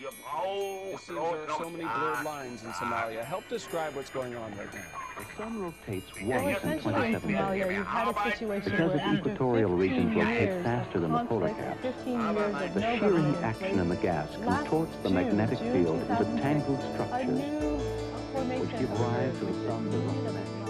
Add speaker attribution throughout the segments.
Speaker 1: Wir brauchen
Speaker 2: It seems there are so many blurred lines in Somalia. Help describe what's going on right now.
Speaker 3: The sun rotates once in
Speaker 4: essentially in
Speaker 3: 27
Speaker 4: Somalia,
Speaker 3: days.
Speaker 4: you've had a situation
Speaker 3: Because
Speaker 4: where
Speaker 3: its equatorial
Speaker 4: 15
Speaker 3: regions rotate faster than the polar
Speaker 4: conflict,
Speaker 3: caps.
Speaker 4: 15 years of
Speaker 3: The shearing action in the gas contorts the magnetic
Speaker 4: June
Speaker 3: field into tangled structures which give rise to the
Speaker 4: which is
Speaker 3: sun's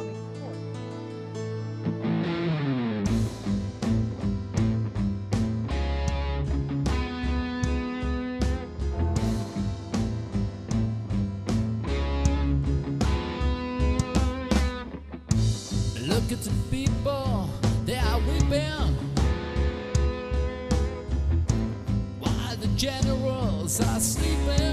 Speaker 5: The people, they are weeping. While the generals are sleeping.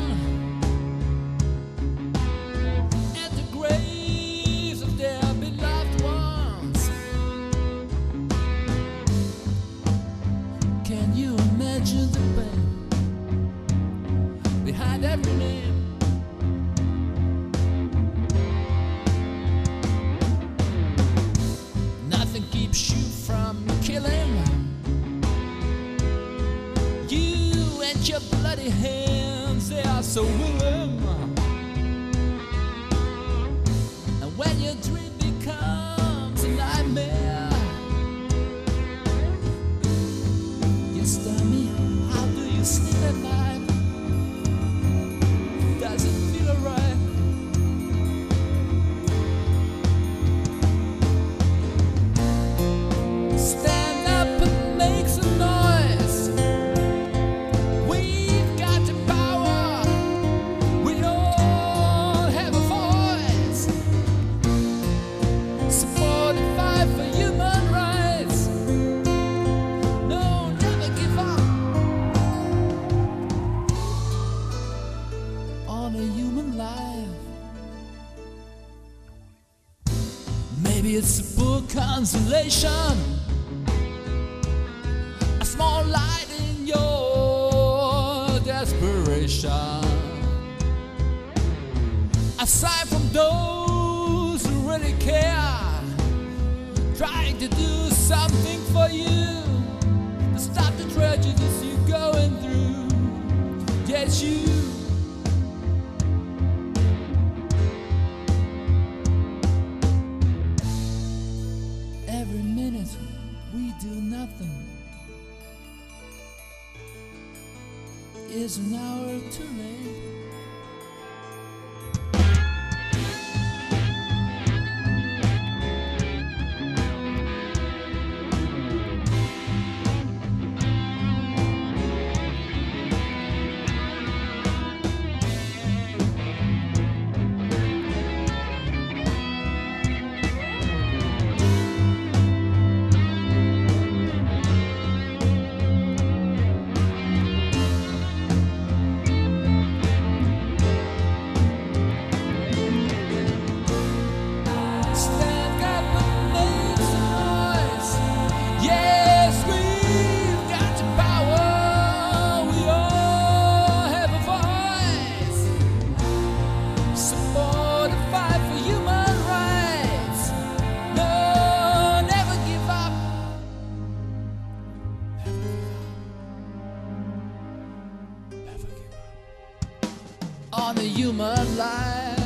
Speaker 5: Bloody hands, they are so willing. And when your dream becomes Maybe it's a poor consolation, a small light in your desperation, aside from those who really care, trying to do something for you to stop the tragedies you're going through. Yes, you. Every minute we do nothing is an hour too late. on the human life.